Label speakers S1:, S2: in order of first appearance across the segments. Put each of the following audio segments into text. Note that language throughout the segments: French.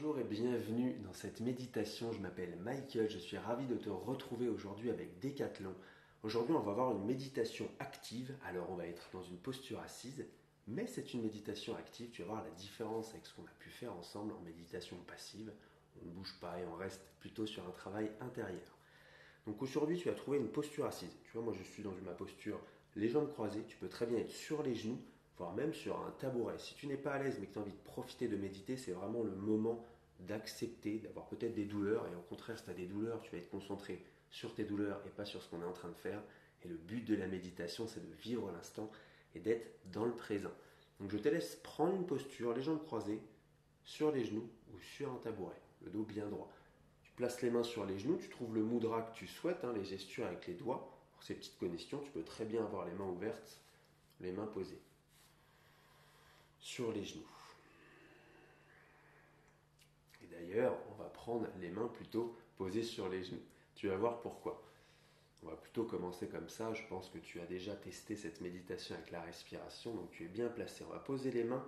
S1: Bonjour et bienvenue dans cette méditation. Je m'appelle Michael, je suis ravi de te retrouver aujourd'hui avec Decathlon. Aujourd'hui, on va avoir une méditation active. Alors, on va être dans une posture assise, mais c'est une méditation active. Tu vas voir la différence avec ce qu'on a pu faire ensemble en méditation passive. On ne bouge pas et on reste plutôt sur un travail intérieur. Donc aujourd'hui, tu vas trouver une posture assise. Tu vois, moi je suis dans ma posture les jambes croisées. Tu peux très bien être sur les genoux voire même sur un tabouret. Si tu n'es pas à l'aise mais que tu as envie de profiter de méditer, c'est vraiment le moment d'accepter, d'avoir peut-être des douleurs. Et au contraire, si tu as des douleurs, tu vas être concentré sur tes douleurs et pas sur ce qu'on est en train de faire. Et le but de la méditation, c'est de vivre l'instant et d'être dans le présent. Donc je te laisse prendre une posture, les jambes croisées, sur les genoux ou sur un tabouret, le dos bien droit. Tu places les mains sur les genoux, tu trouves le mudra que tu souhaites, hein, les gestures avec les doigts. Pour ces petites connexions, tu peux très bien avoir les mains ouvertes, les mains posées sur les genoux. Et d'ailleurs, on va prendre les mains plutôt posées sur les genoux. Tu vas voir pourquoi. On va plutôt commencer comme ça. Je pense que tu as déjà testé cette méditation avec la respiration, donc tu es bien placé. On va poser les mains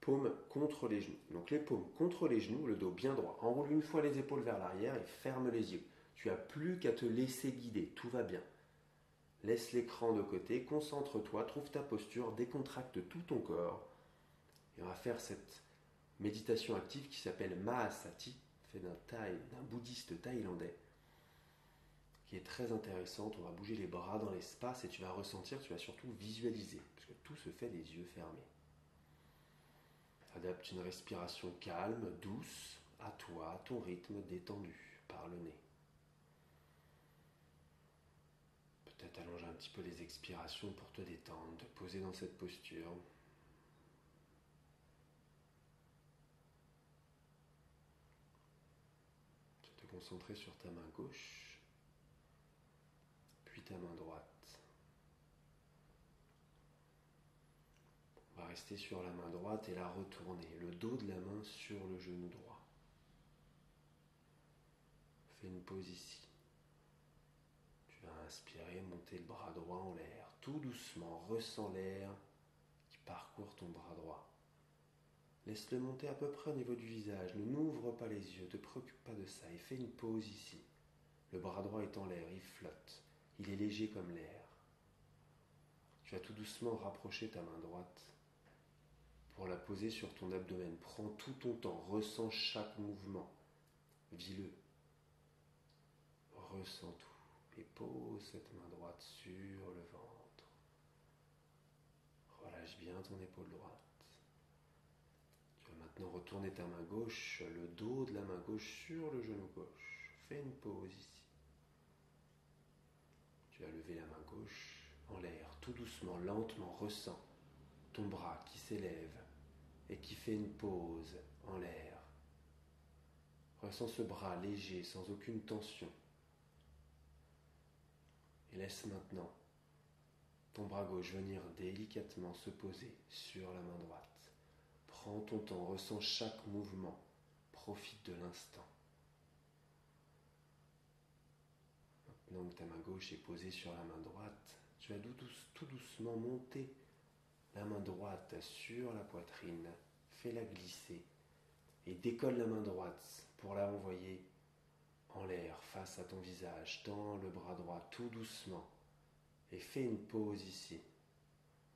S1: paumes contre les genoux. Donc les paumes contre les genoux, le dos bien droit. Enroule une fois les épaules vers l'arrière et ferme les yeux. Tu n'as plus qu'à te laisser guider, tout va bien. Laisse l'écran de côté, concentre-toi, trouve ta posture, décontracte tout ton corps. Et on va faire cette méditation active qui s'appelle Mahasati, fait d'un bouddhiste thaïlandais, qui est très intéressante. On va bouger les bras dans l'espace et tu vas ressentir, tu vas surtout visualiser, parce que tout se fait les yeux fermés. Adapte une respiration calme, douce, à toi, à ton rythme détendu par le nez. Peut-être allonger un petit peu les expirations pour te détendre, te poser dans cette posture. Te concentrer sur ta main gauche, puis ta main droite. On va rester sur la main droite et la retourner, le dos de la main sur le genou droit. Fais une pause ici. Inspirez, montez le bras droit en l'air. Tout doucement, ressens l'air qui parcourt ton bras droit. Laisse-le monter à peu près au niveau du visage. Ne n'ouvre pas les yeux, ne te préoccupe pas de ça et fais une pause ici. Le bras droit est en l'air, il flotte. Il est léger comme l'air. Tu vas tout doucement rapprocher ta main droite pour la poser sur ton abdomen. Prends tout ton temps, ressens chaque mouvement. Vis-le. Ressens tout et pose cette main droite sur le ventre. Relâche bien ton épaule droite. Tu vas maintenant retourner ta main gauche, le dos de la main gauche sur le genou gauche. Fais une pause ici. Tu vas lever la main gauche en l'air, tout doucement, lentement, ressens ton bras qui s'élève et qui fait une pause en l'air. Ressens ce bras léger, sans aucune tension. Laisse maintenant ton bras gauche venir délicatement se poser sur la main droite. Prends ton temps, ressens chaque mouvement, profite de l'instant. Maintenant que ta main gauche est posée sur la main droite, tu vas tout doucement monter la main droite sur la poitrine, fais-la glisser et décolle la main droite pour la envoyer en l'air face à ton visage, tends le bras droit tout doucement et fais une pause ici.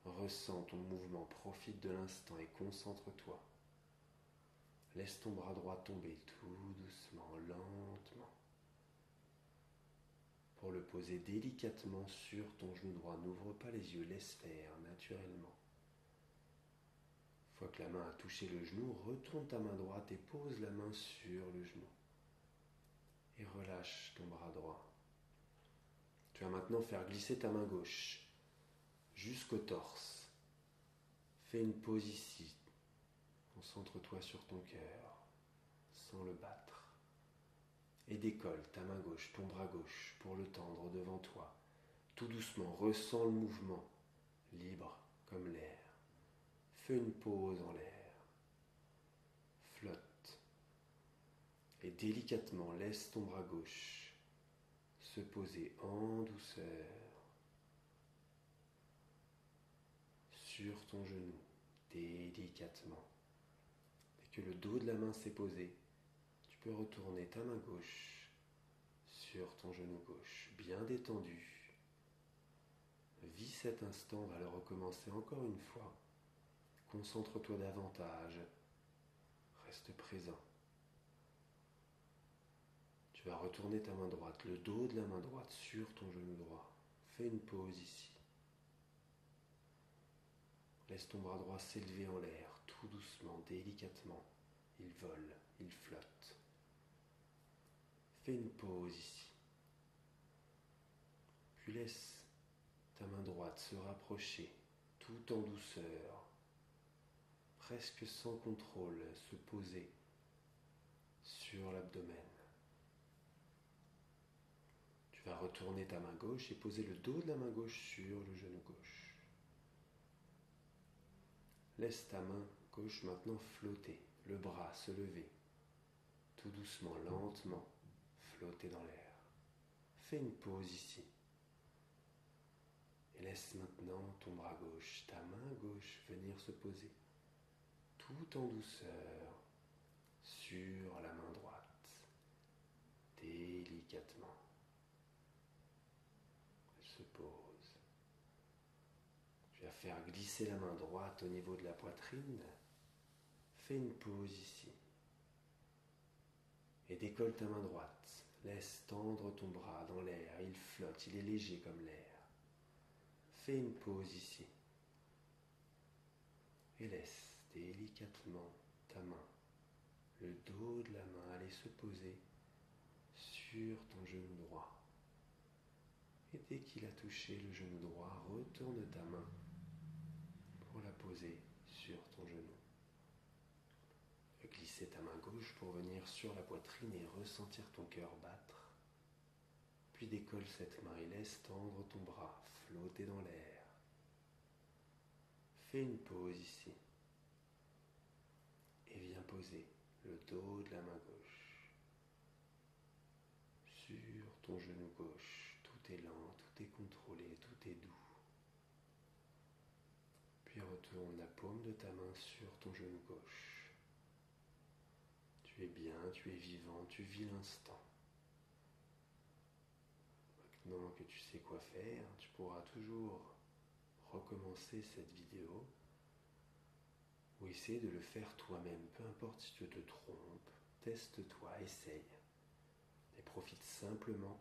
S1: Ressens ton mouvement, profite de l'instant et concentre-toi. Laisse ton bras droit tomber tout doucement, lentement. Pour le poser délicatement sur ton genou droit, n'ouvre pas les yeux, laisse faire naturellement. Une fois que la main a touché le genou, retourne ta main droite et pose la main sur le genou et relâche ton bras droit. Tu vas maintenant faire glisser ta main gauche jusqu'au torse. Fais une pause ici. Concentre-toi sur ton cœur sans le battre. Et décolle ta main gauche, ton bras gauche pour le tendre devant toi. Tout doucement, ressens le mouvement, libre comme l'air. Fais une pause en l'air. Flotte et délicatement laisse ton bras gauche se poser en douceur sur ton genou, délicatement. Et que le dos de la main s'est posé, tu peux retourner ta main gauche sur ton genou gauche, bien détendu. Vis cet instant, va le recommencer encore une fois. Concentre-toi davantage. Reste présent. Tu vas retourner ta main droite, le dos de la main droite sur ton genou droit. Fais une pause ici. Laisse ton bras droit s'élever en l'air, tout doucement, délicatement. Il vole, il flotte. Fais une pause ici. Puis laisse ta main droite se rapprocher tout en douceur, presque sans contrôle, se poser sur l'abdomen. Tu vas retourner ta main gauche et poser le dos de la main gauche sur le genou gauche. Laisse ta main gauche maintenant flotter, le bras se lever, tout doucement, lentement, flotter dans l'air. Fais une pause ici. Et laisse maintenant ton bras gauche, ta main gauche venir se poser tout en douceur sur la main droite, délicatement. Pose. Tu vas faire glisser la main droite au niveau de la poitrine. Fais une pause ici. Et décolle ta main droite. Laisse tendre ton bras dans l'air. Il flotte, il est léger comme l'air. Fais une pause ici. Et laisse délicatement ta main, le dos de la main aller se poser sur ton genou droit. Et dès qu'il a touché le genou droit, retourne ta main pour la poser sur ton genou. Glisser ta main gauche pour venir sur la poitrine et ressentir ton cœur battre. Puis décolle cette main et laisse tendre ton bras, flotter dans l'air. Fais une pause ici et viens poser le dos de la main gauche sur ton genou gauche. Tout est lent, tout est contrôlé, tout est doux. Puis retourne la paume de ta main sur ton genou gauche. Tu es bien, tu es vivant, tu vis l'instant. Maintenant que tu sais quoi faire, tu pourras toujours recommencer cette vidéo ou essayer de le faire toi-même, peu importe si tu te trompes, teste-toi, essaye. Et profite simplement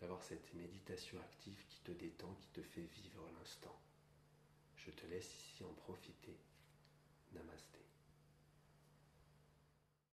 S1: d'avoir cette méditation active qui te détend, qui te fait vivre l'instant. Je te laisse ici en profiter. Namasté.